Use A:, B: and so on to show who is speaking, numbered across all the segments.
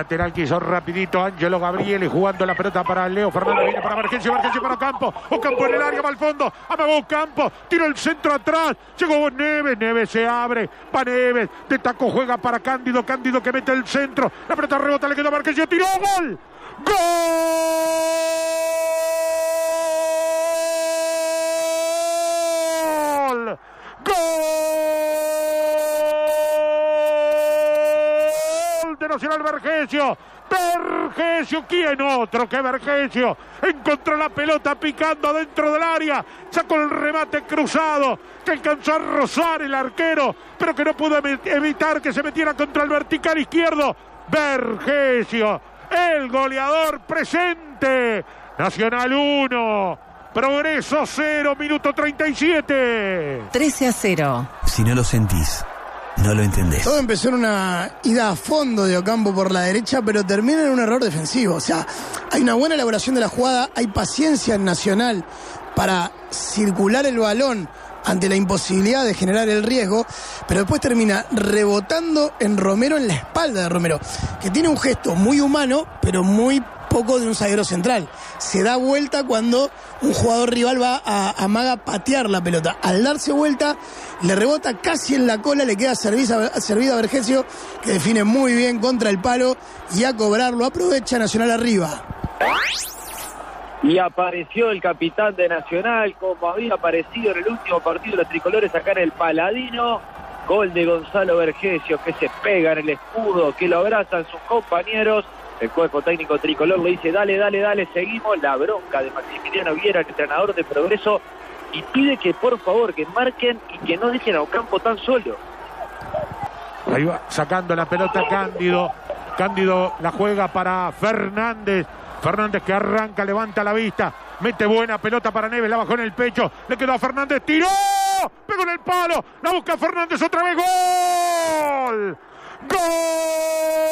A: Lateral que hizo rapidito Angelo Gabriele jugando la pelota para Leo Fernández. Viene para Vergencio, Vergencio para Campo. Campo en el área, va al fondo. Amagó Campo. Tira el centro atrás. Llegó Neves. Neves se abre. Va Neves. De taco juega para Cándido. Cándido que mete el centro. La pelota rebota, le quedó a Vergencio. Tiró gol. ¡Gol! ¡Gol! De Nacional Vergesio. Vergesio, ¿quién otro que Vergesio? Encontró la pelota picando dentro del área, sacó el remate cruzado que alcanzó a rozar el arquero, pero que no pudo evitar que se metiera contra el vertical izquierdo. Vergesio, el goleador presente. Nacional 1, Progreso 0, minuto 37.
B: 13 a 0.
C: Si no lo sentís, no lo entendés.
D: Todo empezó en una ida a fondo de Ocampo por la derecha, pero termina en un error defensivo. O sea, hay una buena elaboración de la jugada, hay paciencia en Nacional para circular el balón ante la imposibilidad de generar el riesgo, pero después termina rebotando en Romero en la espalda de Romero, que tiene un gesto muy humano, pero muy poco de un zaguero central. Se da vuelta cuando un jugador rival va a amaga patear la pelota. Al darse vuelta, le rebota casi en la cola, le queda servida, servida a Vergesio, que define muy bien contra el palo y a cobrarlo. Aprovecha Nacional arriba.
E: Y apareció el capitán de Nacional, como había aparecido en el último partido de los tricolores acá en el Paladino. Gol de Gonzalo Vergesio que se pega en el escudo, que lo abrazan sus compañeros. El cuerpo técnico tricolor le dice, dale, dale, dale, seguimos. La bronca de Maximiliano Viera, el entrenador de Progreso, y pide que por favor que marquen y que no dejen a Ocampo tan solo.
A: Ahí va sacando la pelota Cándido. Cándido la juega para Fernández. Fernández que arranca, levanta la vista, mete buena pelota para Neves, la bajó en el pecho, le quedó a Fernández, tiró, pegó en el palo, la busca Fernández otra vez, gol, gol.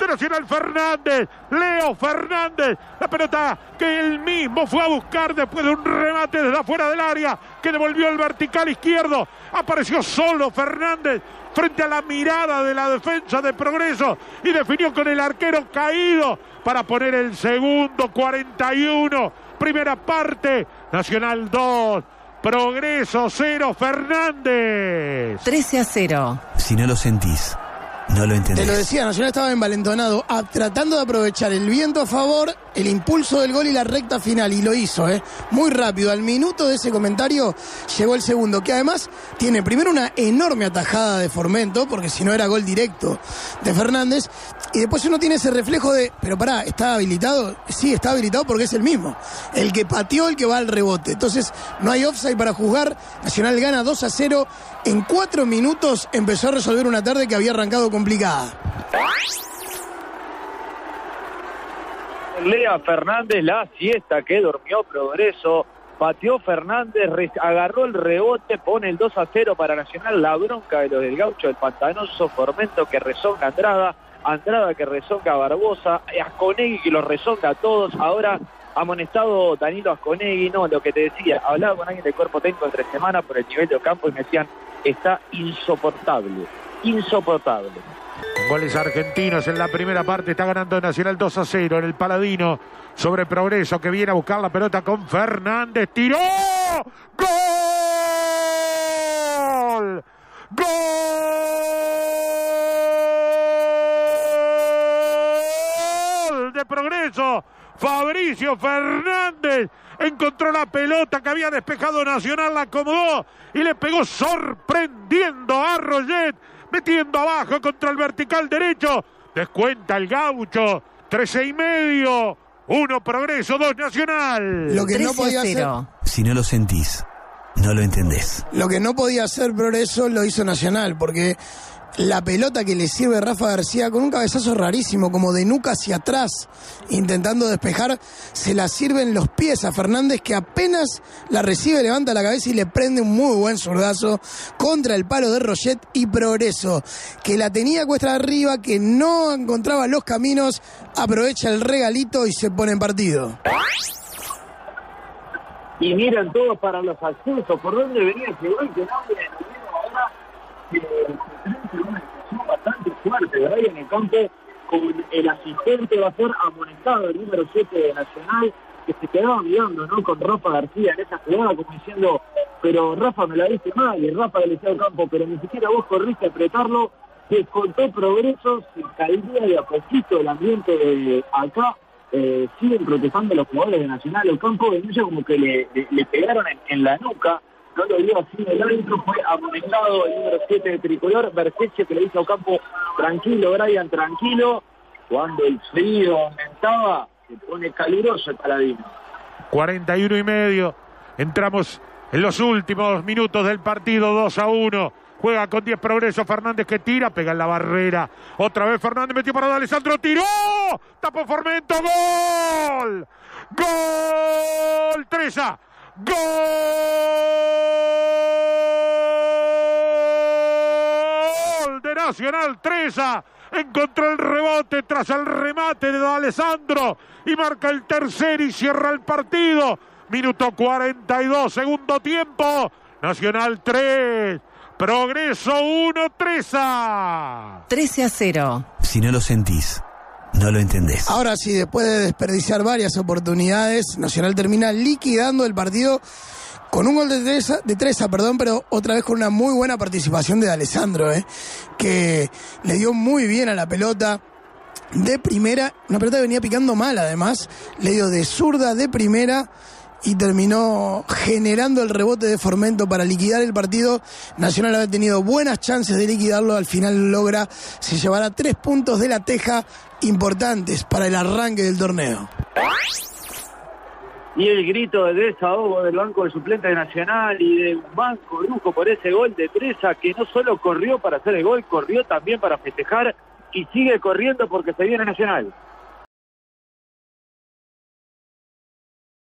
A: De Nacional Fernández, Leo Fernández, la pelota que él mismo fue a buscar después de un remate desde afuera del área, que devolvió el vertical izquierdo, apareció solo Fernández, frente a la mirada de la defensa de Progreso y definió con el arquero caído para poner el segundo 41. Primera parte, Nacional 2. Progreso 0, Fernández.
B: 13 a 0.
C: Si no lo sentís, no lo entendés.
D: Te lo decía, Nacional estaba envalentonado, tratando de aprovechar el viento a favor, el impulso del gol y la recta final, y lo hizo, ¿eh? Muy rápido. Al minuto de ese comentario llegó el segundo, que además tiene primero una enorme atajada de Formento, porque si no era gol directo de Fernández, y después uno tiene ese reflejo de, pero pará, ¿está habilitado? Sí, está habilitado porque es el mismo. El que pateó, el que va al rebote. Entonces, no hay offside para juzgar. Nacional gana 2 a 0. En cuatro minutos empezó a resolver una tarde que había arrancado complicada.
E: Lea Fernández la siesta que durmió Progreso. Pateó Fernández, agarró el rebote, pone el 2 a 0 para Nacional. La bronca de los del gaucho del pantanoso Formento que rezonga Andrada. Andrada que rezonga Barbosa. Asconegui que los rezonga a todos. Ahora amonestado Danilo Asconegui. No, lo que te decía, hablaba con alguien del cuerpo técnico entre semanas por el nivel de campo y me decían, está insoportable. Insoportable.
A: Goles argentinos en la primera parte. Está ganando Nacional 2 a 0 en el Paladino sobre Progreso que viene a buscar la pelota con Fernández. ¡Tiró! ¡Gol! ¡Gol! De Progreso. Fabricio Fernández encontró la pelota que había despejado Nacional, la acomodó y le pegó sorprendiendo a Roget metiendo abajo contra el vertical derecho. Descuenta el gaucho. 13 y medio. Uno progreso, dos nacional.
D: Lo que no podía hacer.
C: Si no lo sentís, no lo entendés.
D: Lo que no podía hacer progreso lo hizo Nacional, porque la pelota que le sirve Rafa García con un cabezazo rarísimo, como de nuca hacia atrás, intentando despejar, se la sirven los pies a Fernández que apenas la recibe, levanta la cabeza y le prende un muy buen zurdazo contra el palo de Roget y Progreso, que la tenía cuesta arriba, que no encontraba los caminos, aprovecha el regalito y se pone en partido.
E: y miran todos para los accesos. ¿Por dónde venía ese gol? Que no que se una discusión bastante fuerte, ¿verdad? En el campo con el asistente va a ser amonestado, el número 7 de Nacional, que se quedaba mirando, ¿no? Con Rafa García en esa jugada, como diciendo, pero Rafa me la diste mal, y Rafa del Liceo Campo, pero ni siquiera vos corriste a apretarlo, que contó progresos, se caía de a poquito el ambiente de acá, eh, siguen protestando los jugadores de Nacional el campo, de como que le, le, pegaron en, la nuca, no lo dio así el árbitro, fue amonestado el número 7 de Tricolor, Verseche que le dice a Ocampo, tranquilo Brian, tranquilo, cuando el frío aumentaba, se pone caluroso el paladino.
A: 41 y medio, entramos en los últimos minutos del partido 2 a 1. Juega con 10 progresos. Fernández que tira, pega en la barrera. Otra vez Fernández metió para Alessandro. Tiró. Tapó Formento. Gol. Gol. Treza. Gol de Nacional. Treza. Encontró el rebote tras el remate de Alessandro. Y marca el tercer y cierra el partido. Minuto 42, segundo tiempo. Nacional 3, Progreso 1, 3 a
B: 13 a 0.
C: Si no lo sentís, no lo entendés.
D: Ahora sí, después de desperdiciar varias oportunidades, Nacional termina liquidando el partido con un gol de Treza, de Treza, perdón, pero otra vez con una muy buena participación de Alessandro, ¿eh? que le dio muy bien a la pelota de primera, una pelota que venía picando mal además, le dio de zurda de primera y terminó generando el rebote de Formento para liquidar el partido. Nacional había tenido buenas chances de liquidarlo, al final logra se llevará tres puntos de la teja importantes para el arranque del torneo.
E: Y el grito de desahogo del banco de suplente de Nacional y de un banco lujo por ese gol de Treza que no solo corrió para hacer el gol, corrió también para festejar y sigue corriendo porque se viene Nacional.